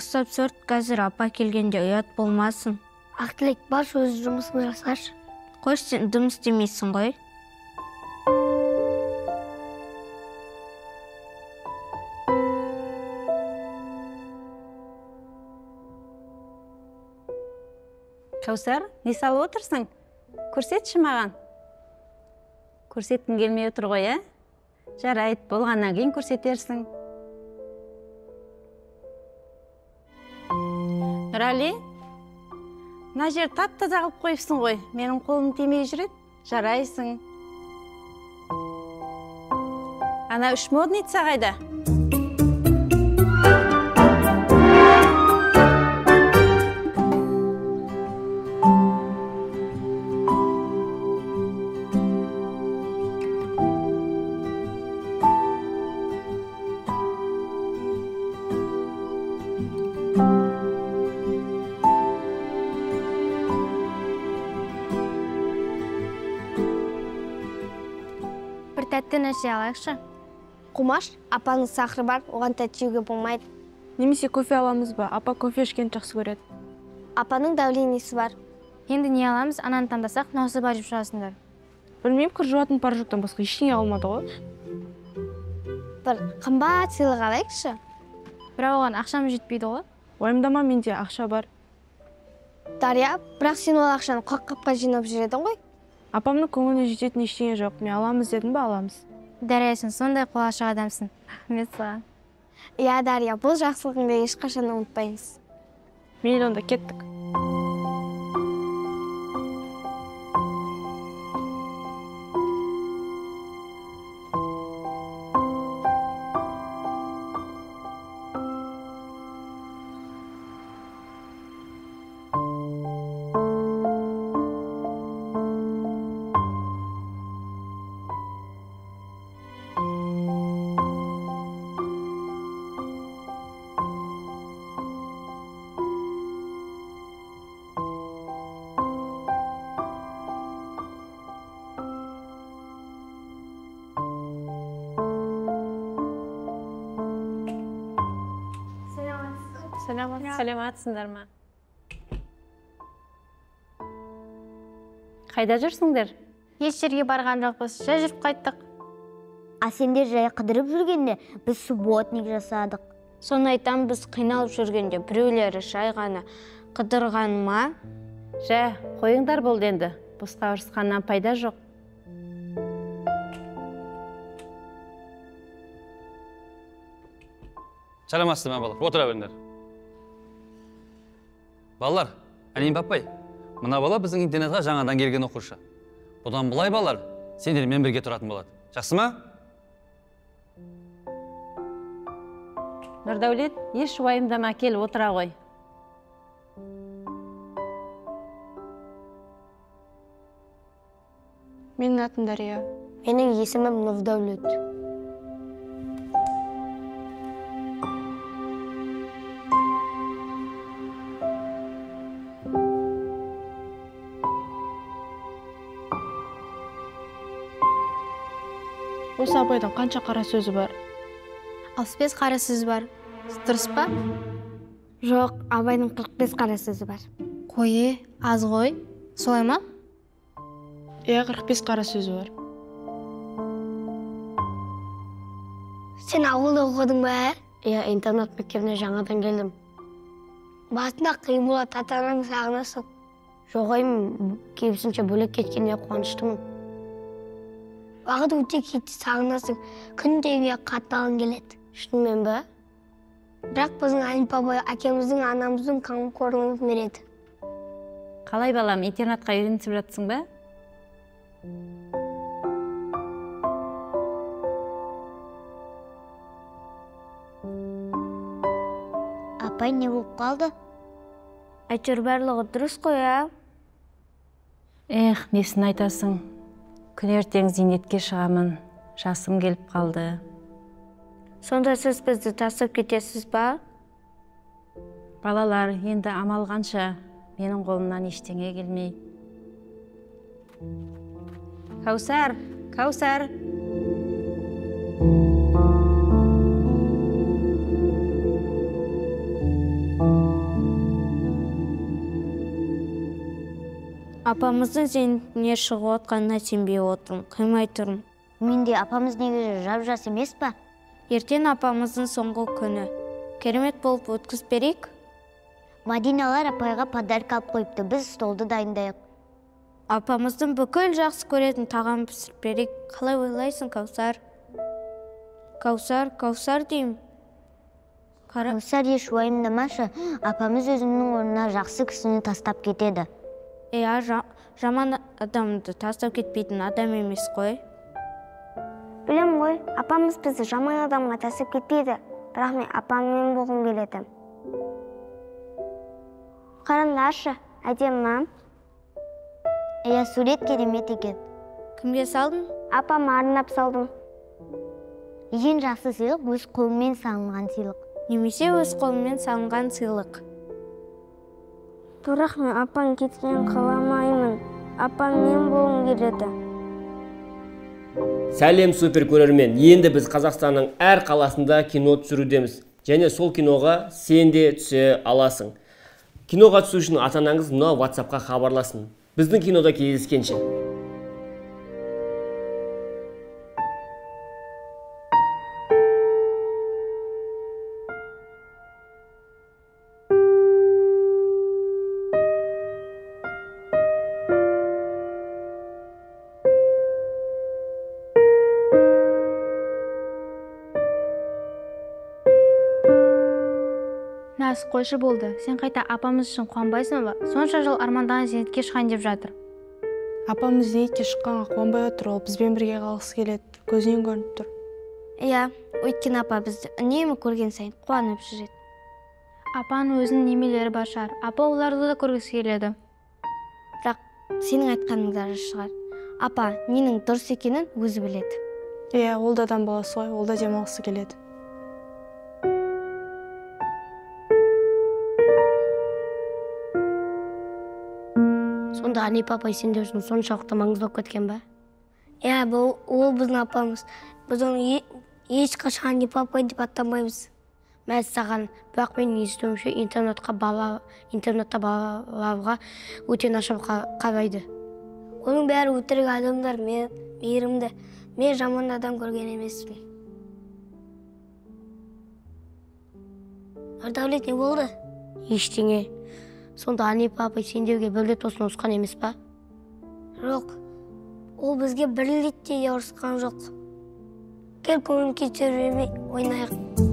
дұрыстап сөрт қазір апа келгенде ұят болмасын. Ақтілек баршы өз жұмысын жасашы. Қош сен дым істемейсің ғой. Кәусар не салып отырсың? Көрсетші маған. Көрсеткің келмей отыр ғой ә? Жарайды болғаннан кейін көрсетерсің. Нұрәлі мына жер тап таза қылып қойыпсың ғой. Менің қолым тимей жүреді жарайсың. Ана үш модница қайда? Нәрсе алайықшы. Қумаш апаның сахары бар оған тәтті жеуге болмайды. Немесе кофе аламыз ба? Апа кофе ішкенді жақсы көреді. Апаның давлениесі бар. Енді не аламыз? Ананы таңдасақ мынаусы бар жеп шығасыңдар білмеймін кір жуатын порошоктан басқа ештеңе алмады ғой. Бір қымбат сыйлық алайықшы. Бірақ оған ақшамыз жетпейді ғой. Уайымдама менде ақша бар. Дария бірақ сен ол ақшаны қақ қапқа жинап жүр едің ғой. Апамның көңіліне жететін ештеңе жоқ. Мен аламыз дедім ба? Аламыз. Дария сен сондай қолашық адамсың. Рахмет саған. Иә дария бұл жақсылығыңды ешқашан ұмытпаймыз. Мейлі онда кеттік. Сәлематсыңдар ма? Қайда жүрсіңдер? Еш жерге барған жоқпыз. Жай жүріп қайттық. А сендер жай қыдырып жүргенде біз субботник жасадық. Соны айтамын біз қиналып жүргенде біреулері жай ғана қыдырған ма? Жә қойыңдар болды енді. Босқа ұрысқаннан пайда жоқ. Сәлеметсіздер ме балалар отыра беріңдер. Балалар әлем баппай. Мына бала біздің интернатқа жаңадан келген оқушы. Бұдан былай балалар сендермен бірге тұратын болады. Жақсы ма? Нұрдәулет еш уайымдама кел отыра ғой. Менің атым дария. Менің есімім нұрдәулет. Осы абайдың қанша қара сөзі бар? Алпыс бес қара сөз бар. Дұрыс па? Жоқ абайдың 45 қара сөзі бар. Қойе аз ғой. Солай ма? Иә қырық бес қара сөзі бар. Сен ауылда оқыдың ба иә интернат мектебіне жаңадан келдім. Басында қиын болады ата анаңды сағынасың. Жоқ айым керісінше бөлек кеткеніне қуаныштымын. Уақыт өте кетті сағынасың күнде үйге қатты алғың келеді шынымен ба бірақ біздің әлип бабай әкеміздің анамыздың қамқорлығын береді қалай балам интернатқа үйренісіп жатсың ба апай не болып қалды? Әйтеуір барлығы дұрыс қой иә эх несін айтасың? Күн ертең зейнетке шығамын. Жасым келіп қалды. Сонда сіз бізді тастап кетесіз ба? Балалар енді амал қанша? Менің қолымнан ештеңе келмей. Кәусар кәусар апамыздың зейнетіне шығып отқанына сенбей отырмын қимай тұрмын. Менде апамыз негізі жап жас емес па? Ертең апамыздың соңғы күні. Керемет болып өткізіп берейік. Мадиналар апайға подарка алып қойыпты біз столды дайындайық. Апамыздың бүкіл жақсы көретін тағамын пісіріп берейік. Қалай ойлайсың кәусар кәусар кәусар деймін. Қара кәусар еш уайымдамашы апамыз өзінің орнына жақсы кісіні тастап кетеді. Иә жа- жаман адамды тастап кетпейтін адам емес қой. Білем ғой апамыз бізді жаман адамға тастап кетпейді. Бірақ мен апаммен болғым келеді. Қараңдаршы әдемі ма? Иә сурет керемет екен. Кімге салдың? Апама арнап салдым. Ең жақсы сыйлық өз қолыңмен салынған сыйлық. Немесе өз қолыңмен салынған сыйлық. Бірақ мен апаң кеткенін қаламаймын. Апаммен болғым келеді. Сәлем супер көрермен енді біз қазақстанның әр қаласында кино түсірудеміз. Және сол киноға сен де түсе аласың. Киноға түсу үшін ата анаңыз мына ватсапқа хабарласын. Біздің кинода кездескенше. Қойшы болды. Сен қайта апамыз үшін қуанбайсың ба? Сонша жыл армандаған зейнетке шығайын деп жатыр. Апамыз зейнетке шыққанға қуанбай отыр ол. Бізбен бірге қалғысы келеді. Көзінен көрініп тұр. Иә өйткені апа бізді үнемі көрген сайын қуанып жүреді апаның өзінің немелері бар шығар. Апа оларды да көргісі келеді. Бірақ сенің айтқаның да рас шығар. Апа ненің дұрыс екенін өзі біледі. Иә ол да адам баласы ғой. Ол да демалғысы келеді. Сонда анипа апай сендер үшін соншалықты маңызды болып кеткен ба иә бұл ол біздің апамыз. Біз оны ешқашан анипа апай деп аттамаймыз. Мәссаған бірақ менің естуімше интернетқа бала интернетта балаларға өте нашар қа- қарайды. Оның бәрі өтірік адамдар мен мейірімді. Мен жаман адам көрген емеспін. Нұрдәулет не болды? Ештеңе. Сонда анипа апай сендерге бір рет осыны ұрысқан емес па? Жоқ. Ол бізге бір рет те ұрысқан жоқ. Кел көңіл көтермей ойнайық.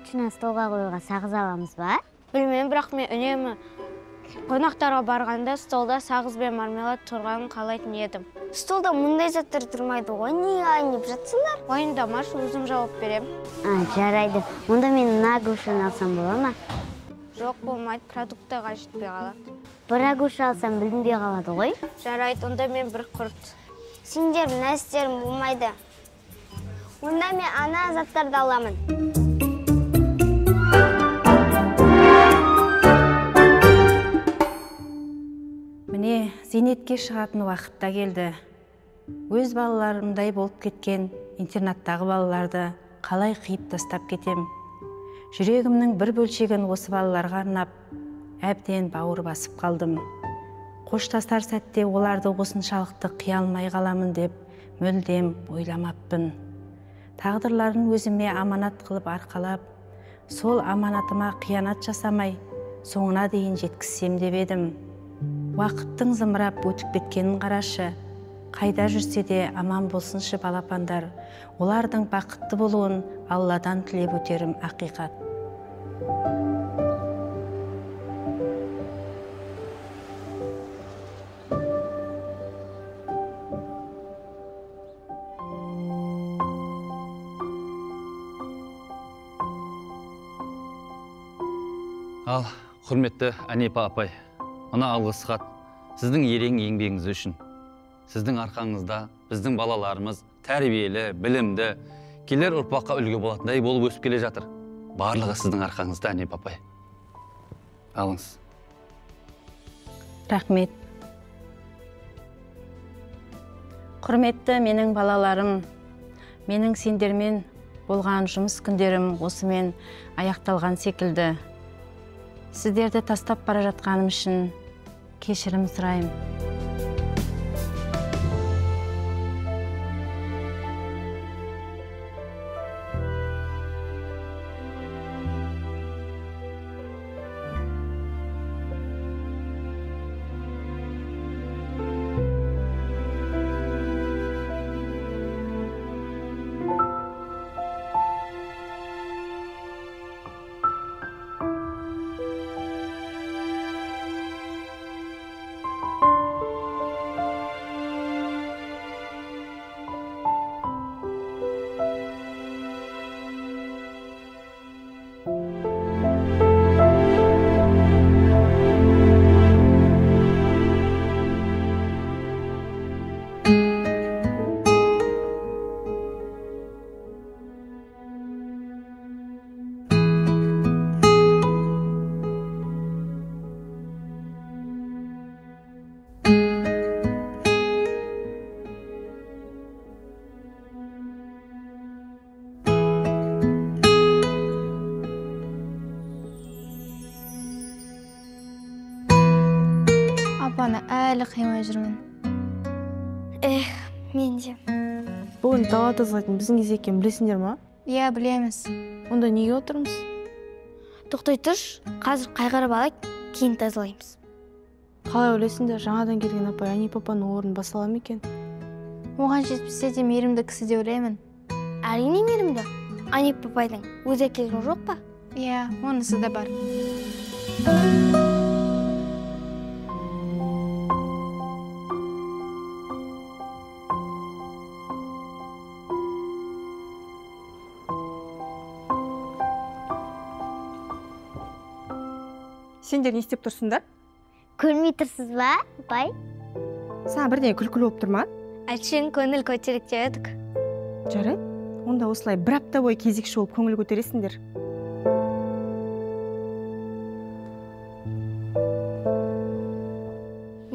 Точно столға қоюға сағыз аламыз ба? Білмеймін бірақ мен үнемі қонақтарға барғанда столда сағыз бен мармелад тұрғанын қалайтын едім. Столда мұндай заттар тұрмайды ғой не айнып жатсыңдар уайымдамашы өзім жауап беремін а жарайды. Онда мен мына грушаны алсам бола ма? Жоқ болмайды продуктыға жетпей қалады. Бір агуша алсам білінбей қалады ғой? Жарайды онда мен бір құрт. Сендер мына істерің болмайды. Онда мен ана заттарды аламын. Зейнетке шығатын уақыт та келді. Өз балаларымдай болып кеткен интернаттағы балаларды қалай қиып тастап кетем? Жүрегімнің бір бөлшегін осы балаларға арнап әбден бауыр басып қалдым. Қоштасар сәтте оларды осыншалықты қия алмай қаламын деп мүлдем ойламаппын. Тағдырларын өзіме аманат қылып арқалап сол аманатыма қиянат жасамай соңына дейін жеткізсем деп едім уақыттың зымырап өтіп кеткенін қарашы. Қайда жүрсе де аман болсыншы балапандар. Олардың бақытты болуын алладан тілеп өтерім ақиқат. Ал құрметті әнипа апай мына алғыс хат сіздің ерең еңбегіңіз үшін. Сіздің арқаңызда біздің балаларымыз тәрбиелі білімді келер ұрпаққа үлгі болатындай болып өсіп келе жатыр. Барлығы сіздің арқаңызда әнипа апай алыңыз. Рахмет. Құрметті менің балаларым менің сендермен болған жұмыс күндерім осымен аяқталған секілді. Сіздерді тастап бара жатқаным үшін كي شرم سرايم тазалайтын біздің кез екенін білесіңдер ма? Иә білеміз. Онда неге отырмыз? Тоқтай тұршы. Қазір қайғырып алайық кейін тазалаймыз. Қалай ойлайсыңдар? Жаңадан келген апай әни папаның орнын баса ала ма екен? Оған жетпесе де мейірімді кісі деп ойлаймын. Әрине мейірімді. Анеп папайдың өзі әкелген жоқ па? Иә онысы да бар. Сендер не істеп тұрсыңдар көрмей тұрсыз ба апай? Саған бірдеңе күлкілі болып тұр ма? Әшейін көңіл көтерейік деп едік. Жарайды онда осылай бір апта бойы кезекші болып көңіл көтересіңдер.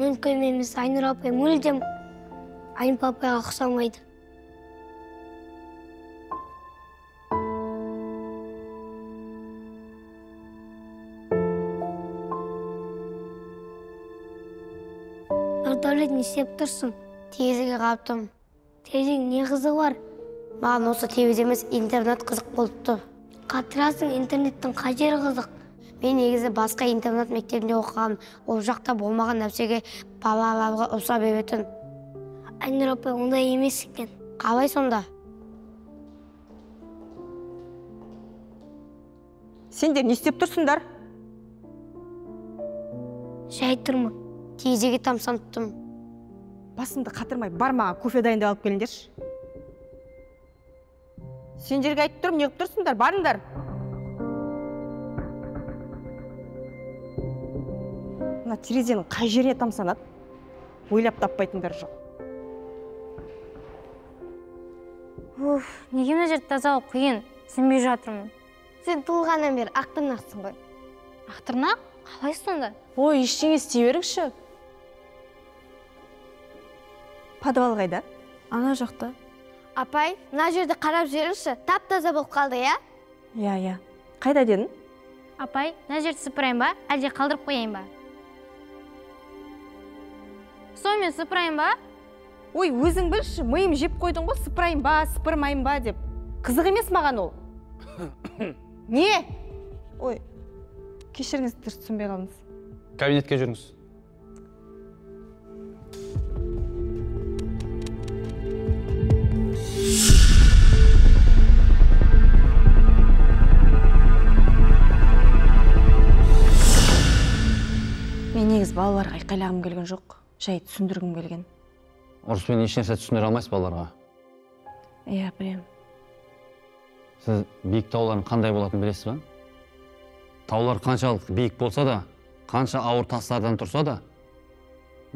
Мүмкін емес айнұр апай мүлдем айнұр папайға ұқсамайды. Не істеп тұрсың терезеге қарап тұрмын терезенің не қызығы бар? Маған осы терезе емес интернет қызық болып тұр қатырасың интернеттің қай жері қызық? Мен негізі басқа интернат мектебінде оқығанмын. Ол жақта болмаған нәрсеге балаларға ұса беретін. Айнұр апай ондай емес екен. Қалай сонда? Сендер не істеп тұрсыңдар? Жай тұрмын. Терезеге тамсанып тұрмын басымды қатырмай бар маған кофе дайындап алып келіңдерші. Сендерге айтып тұрмын неғып тұрсыңдар барыңдар. Мына терезенің қай жеріне тамсанады? Ойлап таппайтындар жоқ. Уф неге мына жерді тазалау қиын түсінбей жатырмын. Сен туылғаннан бері ақтырнақсың ғой. Ақтырнақ қалай сонда ой ештеңе істей беріңізші подвал қайда ана жақта. Апай мына жерді қарап жіберіңізші тап таза болып қалды иә? Иә иә. Қайда дедің? Апай мына жерді сыпырайын ба? Әлде қалдырып қояйын ба? Сонымен сыпырайын ба? Ой өзің білші миым жеп қойдың ғой сыпырайын ба сыпырмайын ба деп. Қызық емес маған ол. Не? Ой кешіріңіз дұрыс түсінбей қалдыңыз. Кабинетке жүріңіз. Балаларға айқайлағым келген жоқ жай түсіндіргім келген. Ұрыспен ешнәрсе түсіндіре алмайсыз балаларға? Иә білемін. Сіз биік таулардың қандай болатынын білесіз ба? Таулар қаншалық биік болса да қанша ауыр тастардан тұрса да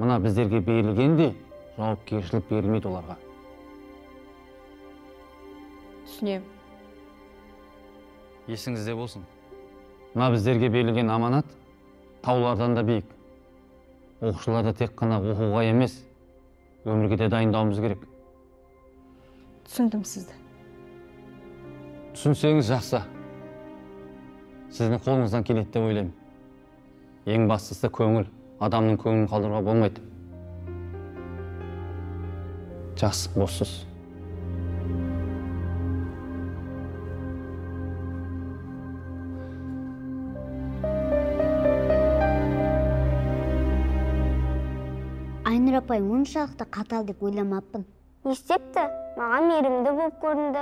мына біздерге берілгенде жауапкершілік берілмейді оларға. Түсінемін. Есіңізде болсын. Мына біздерге берілген аманат таулардан да биік. Оқушыларды тек қана оқуға емес өмірге де дайындауымыз керек. Түсіндім сізді. Түсінсеңіз жақсы. Сіздің қолыңыздан келеді деп ойлаймын. Ең бастысы көңіл адамның көңілін қалдыруға болмайды. Жақсы боссыз апай оншалықты қатал деп ойламаппын. Не істепті? Маған мейірімді болып көрінді.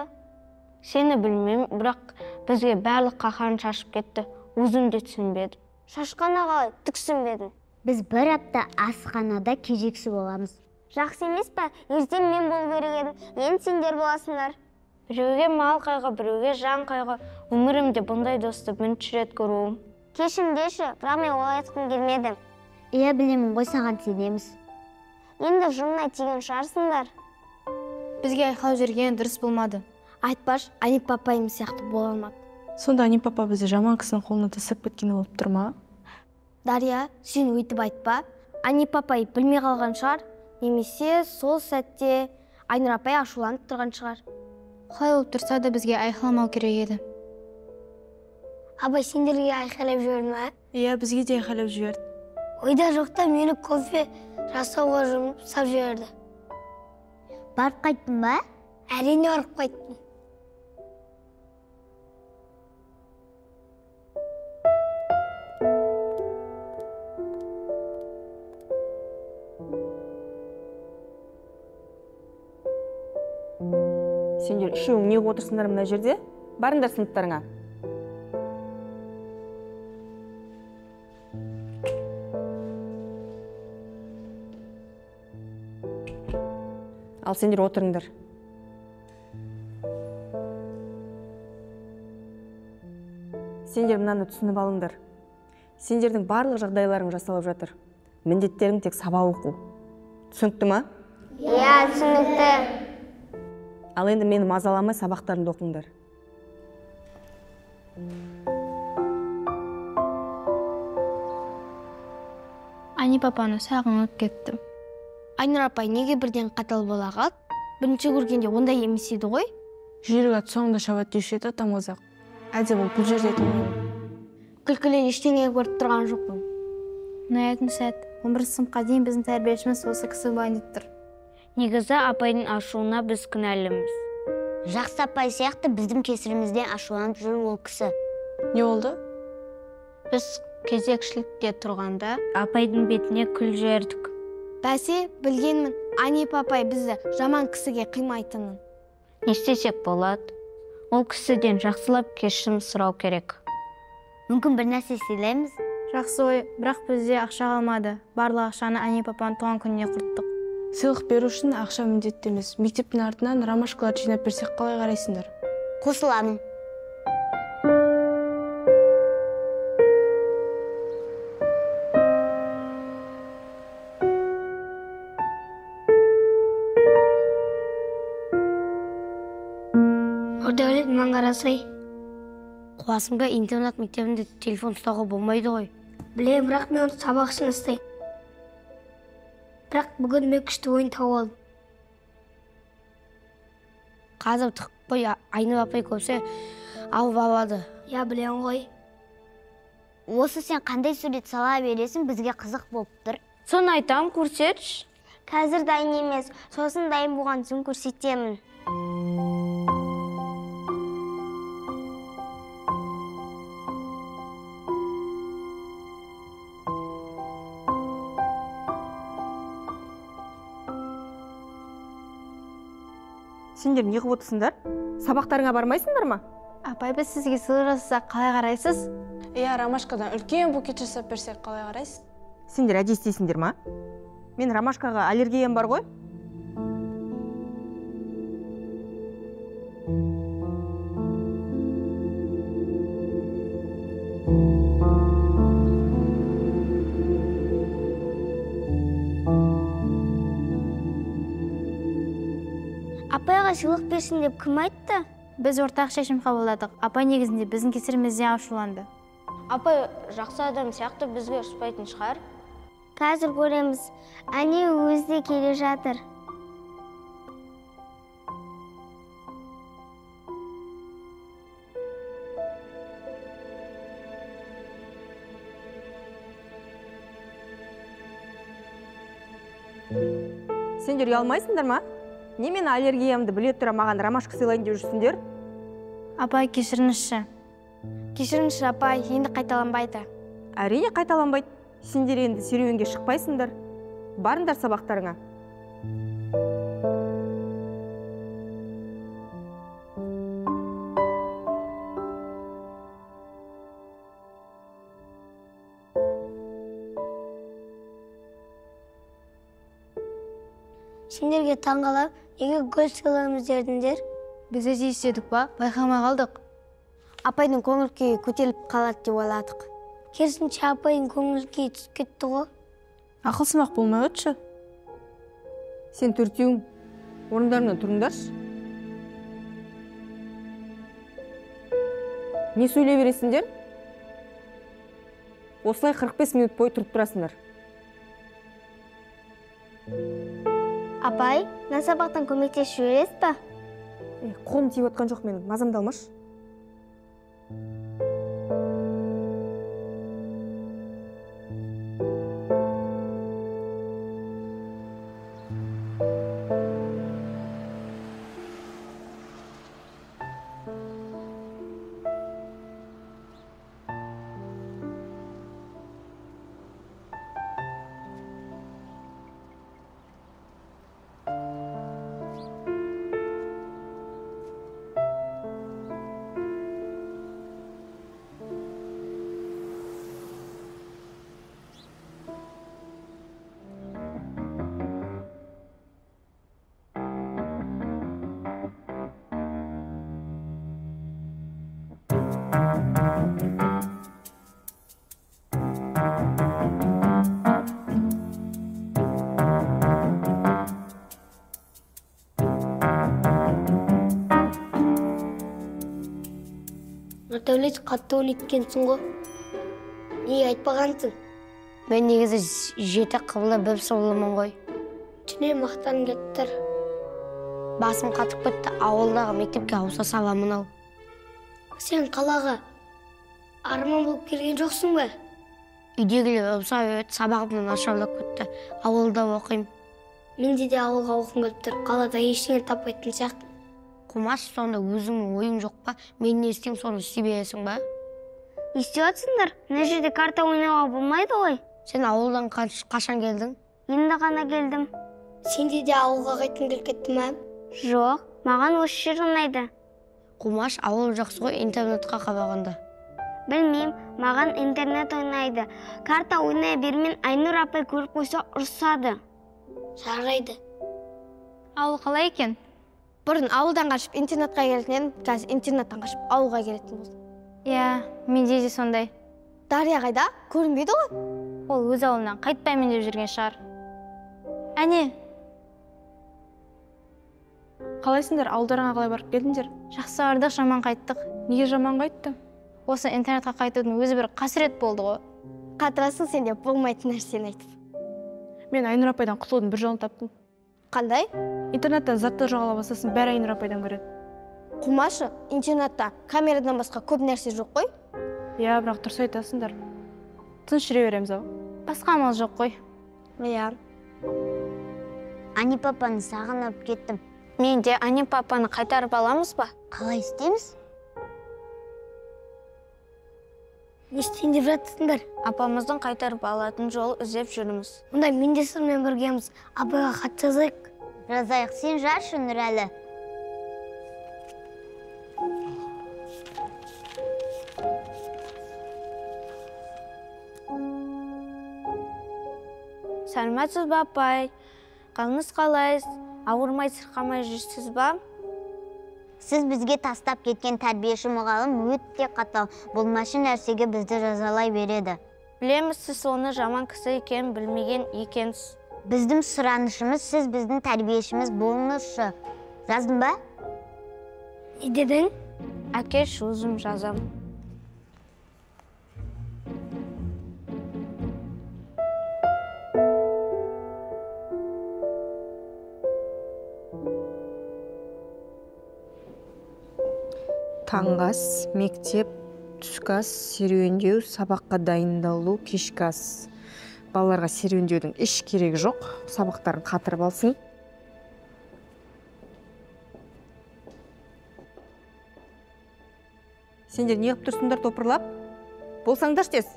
Сені білмеймін бірақ бізге барлық қаһарын шашып кетті. Өзім де түсінбедім. Шашқаны қалай түксінбедім. Біз бір апта асханада кезексіз боламыз. Жақсы емес па? Ертең мен болу керек едім. Енді сендер боласыңдар. Біреуге мал қайғы біреуге жан қайғы өмірімде бұндай досты бірінші рет көруім. Кешіріңдерші бірақ мен олай айтқым келмеді. Иә білемін ғой саған сенеміз. Енді жынына тиген шығарсыңдар бізге айқайлап жіберген дұрыс болмады. Айтпаш анипа папайым сияқты бола алмады. Сонда анин папа бізді жаман кісінің қолына тастап кеткен болып тұр ма? Дария сен өйтіп айтпа. Анипа апай білмей қалған шығар. Немесе сол сәтте айнұр апай ашуланып тұрған шығар. Қалай болып тұрса да бізге айқайламау керек еді. Абай сендерге айқайлап жіберді ма иә бізге де айқайлап жіберді. Ойда жоқта мені кофе жасауға жұмсап жіберді. Барып қайттың ба? Әрине барып қайттым. Сендер үшеуің неғып отырсыңдар мына жерде? Барыңдар сыныптарыңа. Ал сендер отырыңдар. Сендер мынаны түсініп алыңдар. Сендердің барлық жағдайларың жасалып жатыр. Міндеттерің тек сабақ оқу. Түсінікті ма? Иә түсінікті. Ал енді мені мазаламай сабақтарыңды оқыңдар. Ани папаны сағынып кеттім. Айнұр апай неге бірден қатал бола қалды? Бірінші көргенде ондай емес еді ғой. Жүйрік ат соңында шабады деуші еді атамыз ақ әлде бұл бұл жерде күлкілі ештеңе көріп тұрған жоқпын ұнайтын сәт. Он бірінші сыныпқа дейін біздің тәрбиешіміз осы кісі деп тұр. Негізі апайдың ашуына біз кінәліміз. Жақсы апай сияқты біздің кесірімізден ашуланып жүр ол кісі. Не болды? Біз кезекшілікте тұрғанда апайдың бетіне күл жібердік бәсе білгенмін анипа апай бізді жаман кісіге қимайтынын. Не істесек болады ол кісіден жақсылап кешірім сұрау керек. Мүмкін бір нәрсе сыйлаймыз? Жақсы ой бірақ бізде ақша қалмады. Барлық ақшаны ани папаның туған күніне құрттық. Сыйлық беру үшін ақша міндетті емес мектептің артынан ромашкалар жинап берсек қалай қарайсыңдар? Қосыламын. Қарасай. Қуасың ба интернат мектебінде телефон ұстауға болмайды ғой. Білемін бірақ мен оны сабақ үшін ұстаймын. Бірақ бүгін мен күшті ойын тауып алдым. Қазір тықып қой айнұр апай көрсе алып алады. Иә білемін ғой. Осы сен қандай сурет сала бересің бізге қызық болып тұр. Соны айтамын көрсетші. Қазір дайын емес. Сосын дайын болған соң көрсетемін. Сендер не қылып отырсыңдар? Сабақтарыңа бармайсыңдар ма? Апай біз сізге сыйлық жасасақ қалай қарайсыз? Иә ромашкадан үлкен букет жасап берсек қалай қарайсыз? Сендер әдейі істейсіңдер ма? Мен ромашкаға аллергиям бар ғой. Сыйлық берсін деп кім айтты? Біз ортақ шешім қабылдадық. Апай негізінде біздің кесірімізден ашуланды. Апай жақсы адам сияқты бізге ұрыспайтын шығар. Қазір көреміз. Әне өзі де келе жатыр. Сендер ұялмайсыңдар ма? Не менің аллергиямды біле тұра маған ромашка сыйлайын деп жүрсіңдер апай кешіріңізші. Кешіріңізші апай енді қайталанбайды. Әрине қайталанбайды. Сендер енді серуенге шықпайсыңдар. Барыңдар сабақтарыңа. Сендерге таңғалам неге гүл сыйлаймыз дедіңдер біз де істедік па? Байқамай қалдық. Апайдың көңіл күйі көтеріліп қалады деп ойладық. Керісінше апайдың көңіл күйі түсіп кетті ғой. Ақылсымақ болмай өтші сен төртеуің орындарыңнан тұрыңдаршы. Не сөйлей бересіңдер? Осылай 45 минут бойы тұрып тұрасыңдар. Апай мына сабақтан көмектесіп жібересіз ба? Е қолым тиіп отқан жоқ менің. Мазамды нұрдәулет қатты ойнайткенсің ғой. Неге айтпағансың? Мен негізі жеті қырлы бір сұлумын ғой. Түне мақтан келіп тұр басым қатып кетті ауылдағы мектепке ауыса саламын ау. Сен қалаға арман болып келген жоқсың ба? Үйдегілер ұрса өт сабағымнан нашарлап кетті. Ауылда оқимын. Менде де ауылға оқығым келіп тұр қалада ештеңе таппайтын сияқты қумаш сонда өзіңнің ойың жоқ па мен не істеймін соны істей бересің ба не істеп жатсыңдар мына жерде карта ойнауға болмайды ғой сен ауылдан қаш- қашан келдің енді ғана келдім сенде де ауылға қайтқың келіп кетті ма жоқ маған осы жер ұнайды қумаш ауыл жақсы ғой интернетқа қарағанда білмеймін маған интернет ойнайды карта ойнай бермен айнұр апай көріп қойса ұрсады жарайды ауыл қалай екен бұрын ауылдан қашып интернатқа келетін едім. Қазір интернаттан қашып ауылға келетін болдым. Иә менде де сондай. Дария қайда? Көрінбейді ғой. Ол өз ауылынан қайтпаймын деп жүрген шығар. Әне. Қалайсыңдар? Ауылдарыңа қалай барып келдіңдер? Жақсы бардық жаман қайттық. Неге жаман қайтты осы интернетқа қайтудың өзі бір қасірет болды ғой. Қатырасың сен де болмайтын нәрсені айтып. Мен айнұр апайдан құтылудың бір жолын таптым. Қандай? Интернеттен заттар жоғала бастасын бәрі айнұр апайдан көреді? Қумашы интернатта камерадан басқа көп нәрсе жоқ қой. Иә бірақ дұрыс айтасыңдар. Тыныш жүре береміз ау. Басқа амал жоқ қой. Иә. Ани папаны сағынып кеттім. Мен де ани папаны қайтарып аламыз ба? Қалай істейміз? Не істейін деп жатсыңдар апамыздың қайтарып алатын жолы іздеп жүрміз. Онда мен де сізбен біргеміз. Апайға хат жазайық. Жазайық. Сен жазшы нұрәлі. Сәлеметсіз ба апай? Қалыңыз қалай? Ауырмай сырқамай жүрсіз ба? Сіз бізге тастап кеткен тәрбиеші мұғалім өте қатал. Болмашы нәрсеге бізді жазалай береді? Білеміз сіз оны жаман кісі екенін білмеген екенсіз. Біздің сұранышымыз сіз біздің тәрбиешіміз болыңызшы. Жаздың ба? Не дедің? Әкеш өзім жазам. Таңғы ас мектеп түскі ас серуендеу сабаққа дайындалу кешкі ас. Балаларға серуендеудің еш керегі жоқ. Сабақтарын қатырып алсын. Сендер неғып тұрсыңдар топырлап? Болсаңдаршы тез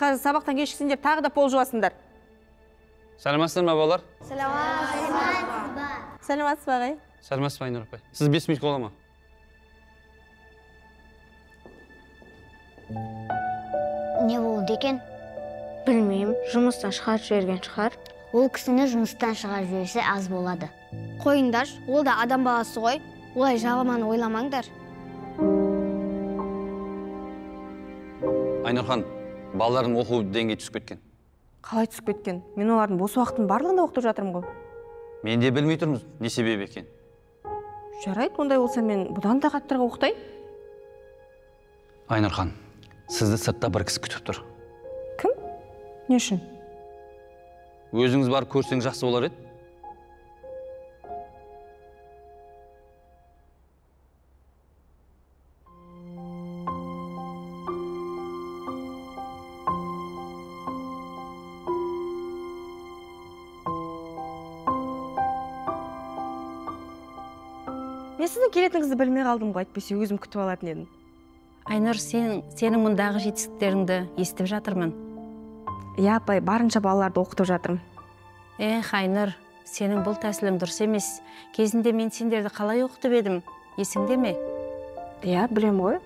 қазір сабақтан кешіксеңдер тағы да пол жуасыңдар. Сәлеметсіздер ма балалар? Сәлеметсіз ба? Ағай? Сәлеметсіз ба айнұр апай? Сіз бес минутқа бола ма? Не болды екен? Білмеймін. Жұмыстан шығарып жіберген шығар. Ол кісіні жұмыстан шығарып жіберсе аз болады. Қойыңдаршы ол да адам баласы ғой. Олай жағыманы ойламаңдар. Айнұрхан балалардың оқу деңгейі түсіп кеткен. Қалай түсіп кеткен? Мен олардың бос уақытын барлығында оқытып жатырмын ғой. Мен де білмей тұрмын не себеп екен жарайды ондай болса мен бұдан да қаттырақ оқытайын. Айнұрхан сізді сыртта бір кісі күтіп тұр. Кім? Не үшін? Өзіңіз барып көрсеңіз жақсы болар еді. Мен сіздің келетініңізді білмей қалдым ғой әйтпесе өзім күтіп алатын едім. Айнұр сен сенің мұндағы жетістіктеріңді естіп жатырмын. Иә апай барынша балаларды оқытып жатырмын. Эх айнұр сенің бұл тәсілің дұрыс емес. Кезінде мен сендерді қалай оқытып едім? Есіңде ме? Иә білем ғой.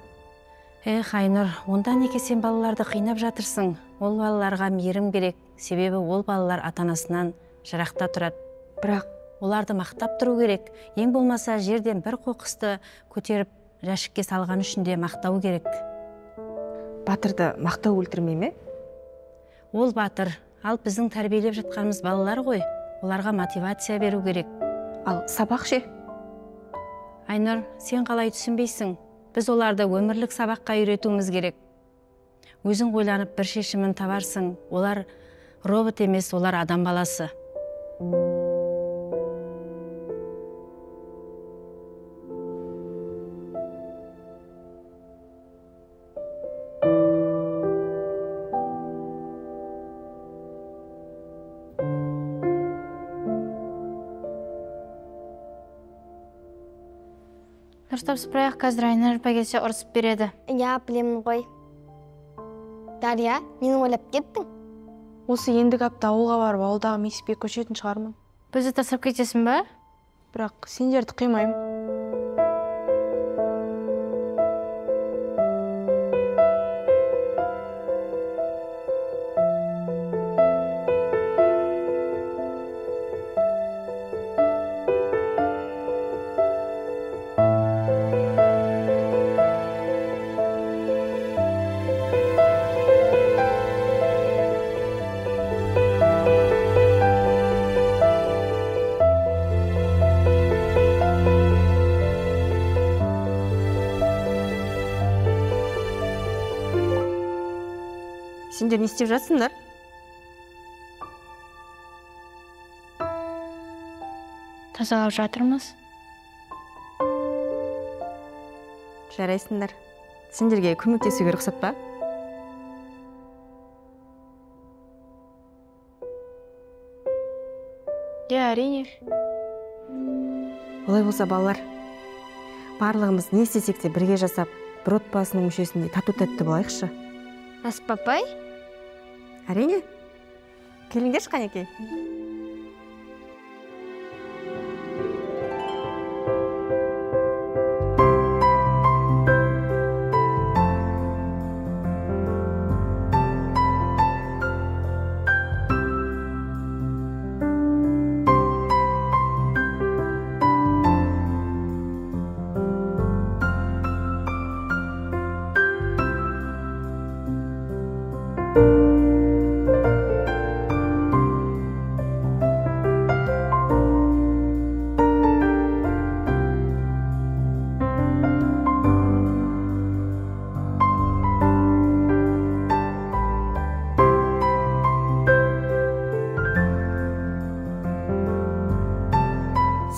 Эх айнұр онда неге сен балаларды қинап жатырсың? Ол балаларға мейірім керек. Себебі ол балалар ата анасынан жырақта тұрады. Бірақ оларды мақтап тұру керек. Ең болмаса жерден бір қоқысты көтеріп жәшікке салған үшін де мақтау керек. Батырды мақтау өлтірмей ме? Ол батыр. Ал біздің тәрбиелеп жатқанымыз балалар ғой. Оларға мотивация беру керек. Ал сабақ ше? Айнұр сен қалай түсінбейсің? Біз оларды өмірлік сабаққа үйретуіміз керек. Өзің ойланып бір шешімін табарсың. Олар робот емес олар адам баласы. Дұрыстап сыпырайық қазір айнұр апай келсе ұрысып береді иә білемін ғой дария нені ойлап кеттің? Осы ендігі апта ауылға барып ауылдағы мектепке көшетін шығармын. Бізді тастап кетесің ба? Бірақ сендерді қимаймын. Не істеп жатсыңдар тазалап жатырмыз. Жарайсыңдар. Сендерге көмектесуге рұқсат па? Иә әрине. Олай болса балалар барлығымыз не істесек те бірге жасап бір отбасының мүшесіндей тату тәтті болайықшы. Па апай әрине келіңдерші қанекей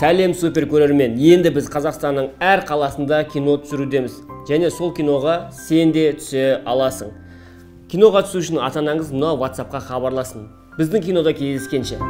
сәлем супер көрермен енді біз қазақстанның әр қаласында кино түсірудеміз. Және сол киноға сен де түсе аласың. Киноға түсу үшін ата анаңыз мына ватсапқа хабарласын. Біздің кинода кездескенше.